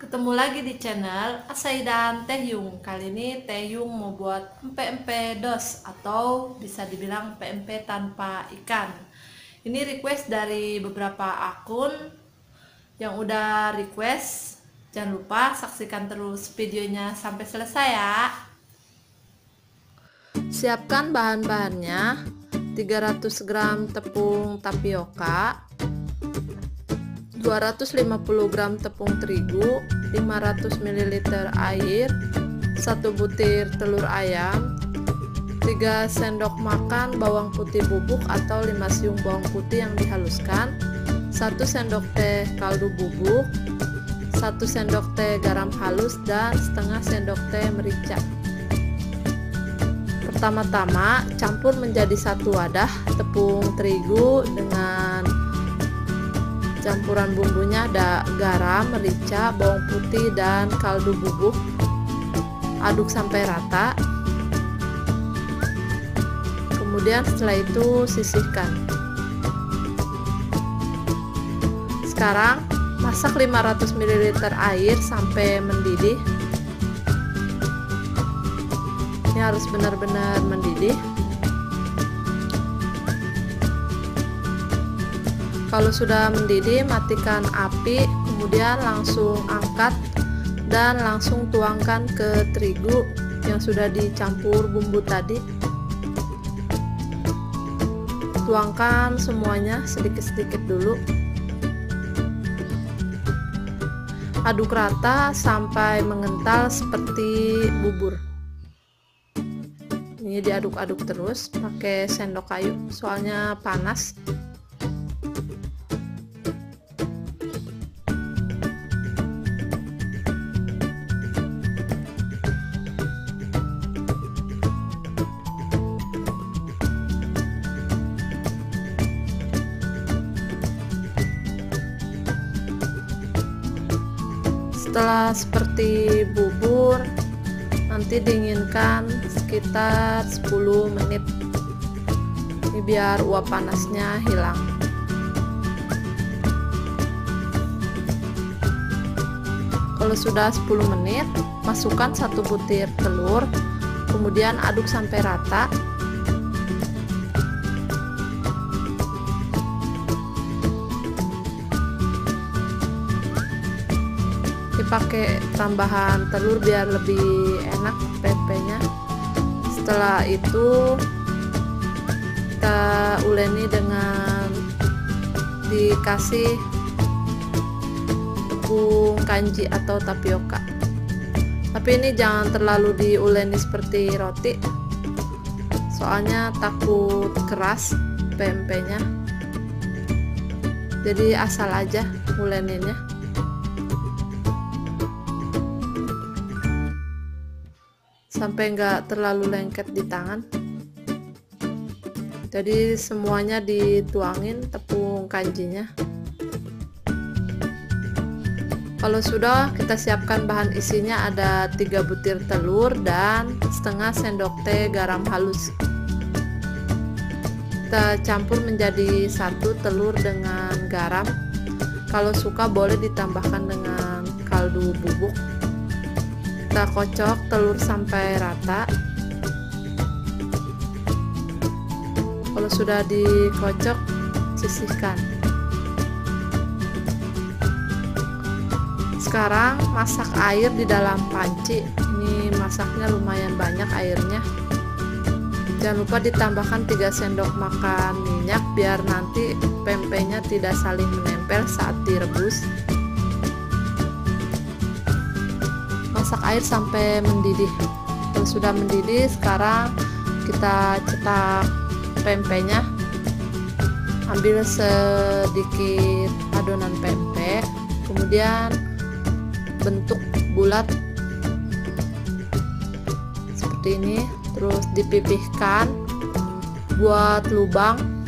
Ketemu lagi di channel Asai dan Teh Yung. Kali ini Teh Yung mau buat empe-empe dos atau bisa dibilang PMP tanpa ikan. Ini request dari beberapa akun yang udah request. Jangan lupa saksikan terus videonya sampai selesai ya. Siapkan bahan-bahannya. 300 gram tepung tapioka, 250 gram tepung terigu 500 ml air 1 butir telur ayam 3 sendok makan bawang putih bubuk atau 5 siung bawang putih yang dihaluskan 1 sendok teh kaldu bubuk 1 sendok teh garam halus dan setengah sendok teh merica. Pertama-tama campur menjadi satu wadah tepung terigu dengan campuran bumbunya ada garam, merica, bawang putih, dan kaldu bubuk. Aduk sampai rata. Kemudian setelah itu sisihkan. Sekarang masak 500 ml air sampai mendidih. Ini harus benar-benar mendidih Kalau sudah mendidih, matikan api, kemudian langsung angkat dan langsung tuangkan ke terigu yang sudah dicampur bumbu tadi. Tuangkan semuanya sedikit-sedikit dulu. Aduk rata sampai mengental seperti bubur. Ini diaduk-aduk terus pakai sendok kayu, soalnya panas. Setelah seperti bubur nanti dinginkan sekitar 10 menit. Ini biar uap panasnya hilang. Kalau sudah 10 menit masukkan satu butir telur kemudian aduk sampai rata dipakai tambahan telur biar lebih enak pempeknya setelah itu kita uleni dengan dikasih tepung kanji atau tapioka. Tapi ini jangan terlalu diuleni seperti roti soalnya takut keras pempeknya jadi asal aja uleninnya sampai nggak terlalu lengket di tangan. Jadi semuanya dituangin tepung kanjinya. Kalau sudah kita siapkan bahan isinya. Ada 3 butir telur dan setengah sendok teh garam halus. Kita campur menjadi satu telur dengan garam. Kalau suka boleh ditambahkan dengan kaldu bubuk kita kocok telur sampai rata. Kalau sudah dikocok sisihkan. Sekarang masak air di dalam panci. Ini masaknya lumayan banyak airnya. Jangan lupa ditambahkan 3 sendok makan minyak biar nanti pempeknya tidak saling menempel saat direbus masak air sampai mendidih. Sudah mendidih sekarang kita cetak pempeknya. Ambil sedikit adonan pempek kemudian bentuk bulat seperti ini terus dipipihkan buat lubang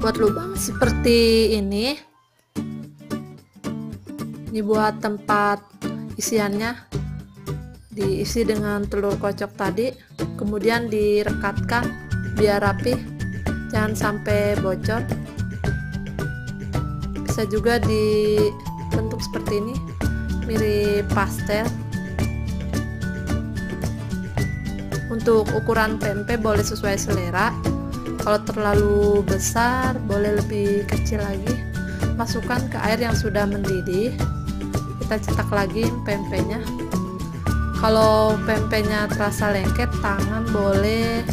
buat lubang seperti ini. Ini buat tempat isiannya. Diisi dengan telur kocok tadi. Kemudian direkatkan biar rapi. Jangan sampai bocor. Bisa juga dibentuk seperti ini. Mirip pastel. Untuk ukuran pempek boleh sesuai selera kalau terlalu besar boleh lebih kecil lagi. Masukkan ke air yang sudah mendidih. Kita cetak lagi pempeknya. Kalau pempeknya terasa lengket tangan boleh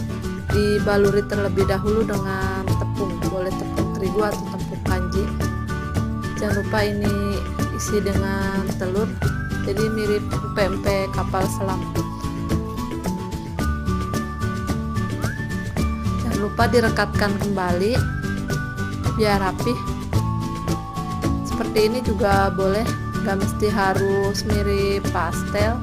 dibaluri terlebih dahulu dengan tepung. Boleh tepung terigu atau tepung kanji. Jangan lupa ini isi dengan telur. Jadi mirip pempek kapal selam lupa direkatkan kembali. Biar rapi. Seperti ini juga boleh. Gak mesti harus mirip pastel.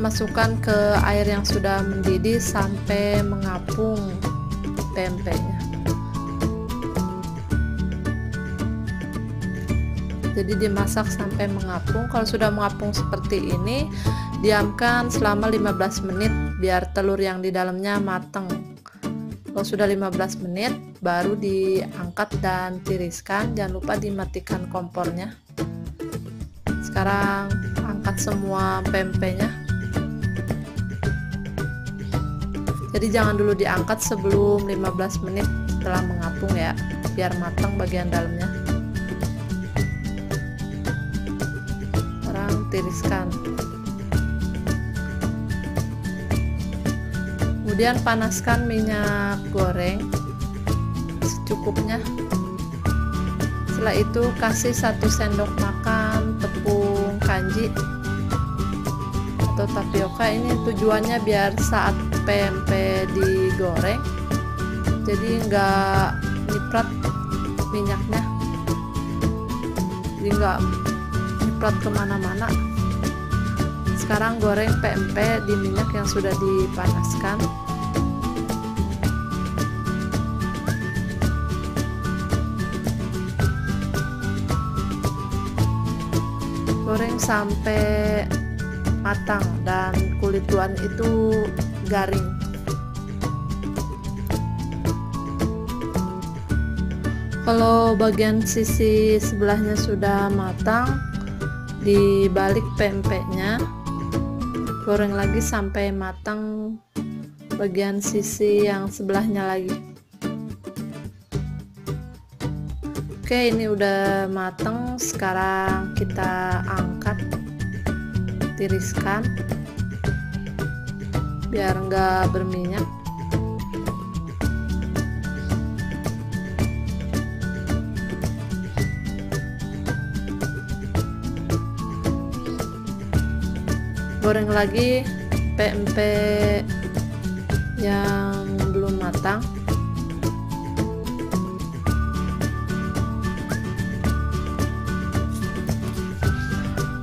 Masukkan ke air yang sudah mendidih sampai mengapung tempenya jadi dimasak sampai mengapung. Kalau sudah mengapung seperti ini diamkan selama 15 menit biar telur yang di dalamnya matang kalau sudah 15 menit baru diangkat dan tiriskan. Jangan lupa dimatikan kompornya. Sekarang angkat semua pempeknya. Jadi jangan dulu diangkat sebelum 15 menit setelah mengapung ya biar matang bagian dalamnya tiriskan kemudian panaskan minyak goreng secukupnya. Setelah itu kasih satu sendok makan tepung kanji atau tapioka. Ini tujuannya biar saat pempek digoreng jadi enggak nyiprat minyaknya. Jadi enggak nyiprat ke mana-mana. Sekarang goreng pempek di minyak yang sudah dipanaskan. Goreng sampai matang dan kulit luar itu garing. Kalau bagian sisi sebelahnya sudah matang dibalik pempeknya goreng lagi sampai matang bagian sisi yang sebelahnya lagi. Oke ini udah mateng sekarang kita angkat tiriskan biar enggak berminyak goreng lagi pempek yang belum matang.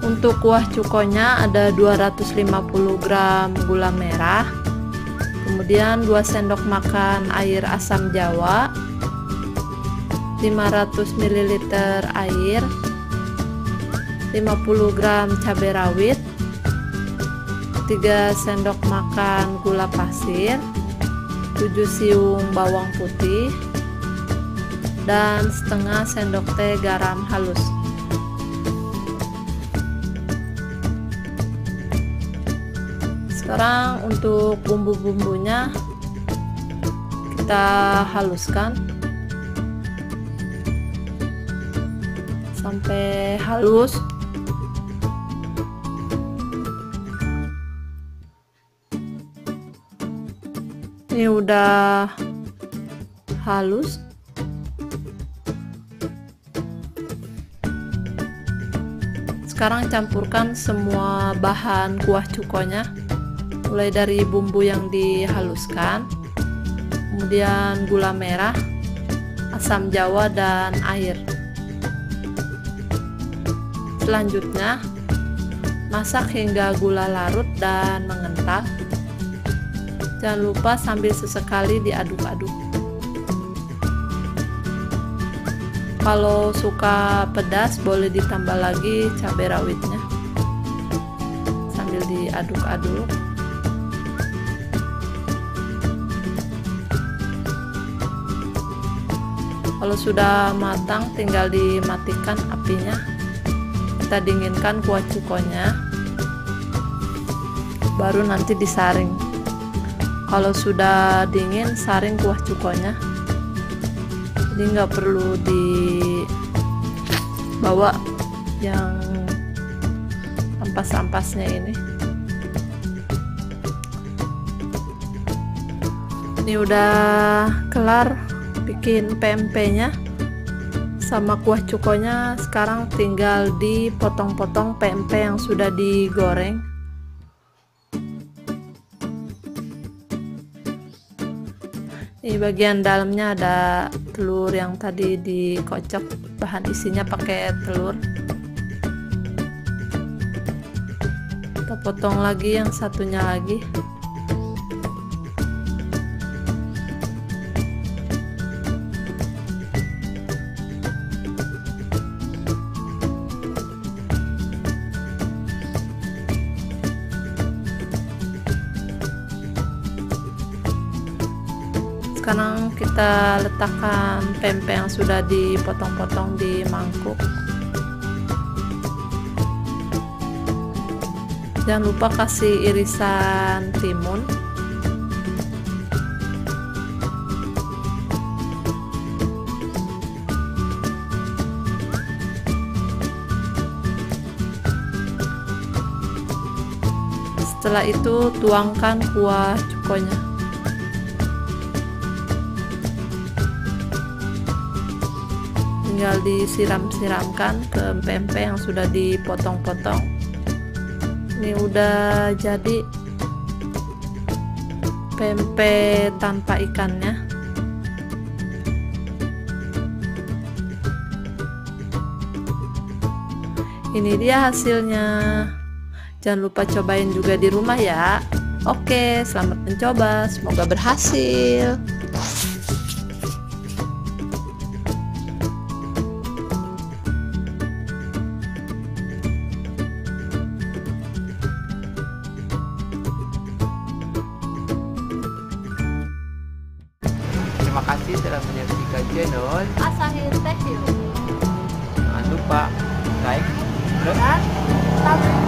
Untuk kuah cukonya ada 250 gram gula merah kemudian 2 sendok makan air asam jawa 500 ml air 50 gram cabai rawit 3 sendok makan gula pasir 7 siung bawang putih dan setengah sendok teh garam halus. Sekarang untuk bumbu-bumbunya kita haluskan sampai halus ini udah halus. Sekarang campurkan semua bahan kuah cukonya mulai dari bumbu yang dihaluskan kemudian gula merah asam jawa dan air. Selanjutnya masak hingga gula larut dan mengental jangan lupa sambil sesekali diaduk-aduk. Kalau suka pedas boleh ditambah lagi cabai rawitnya. Sambil di diaduk-aduk. Kalau sudah matang tinggal dimatikan apinya. Kita dinginkan kuah cukonya. Baru nanti disaring kalau sudah dingin saring kuah cukonya. Jadi nggak perlu dibawa yang ampas-ampasnya ini. Ini udah kelar bikin PMP-nya sama kuah cukonya. Sekarang tinggal dipotong-potong PMP yang sudah digoreng bagian dalamnya ada telur yang tadi dikocok bahan isinya pakai telur. Kita potong lagi yang satunya lagi sekarang kita letakkan pempek yang sudah dipotong-potong di mangkuk. Jangan lupa kasih irisan timun. Setelah itu tuangkan kuah cukonya tinggal disiram-siramkan ke pempek yang sudah dipotong-potong. Ini udah jadi pempek tanpa ikannya. Ini dia hasilnya. Jangan lupa cobain juga di rumah ya. Oke selamat mencoba. Semoga berhasil menyaksikan channel. Asahi Teh Jangan lupa like, dan subscribe.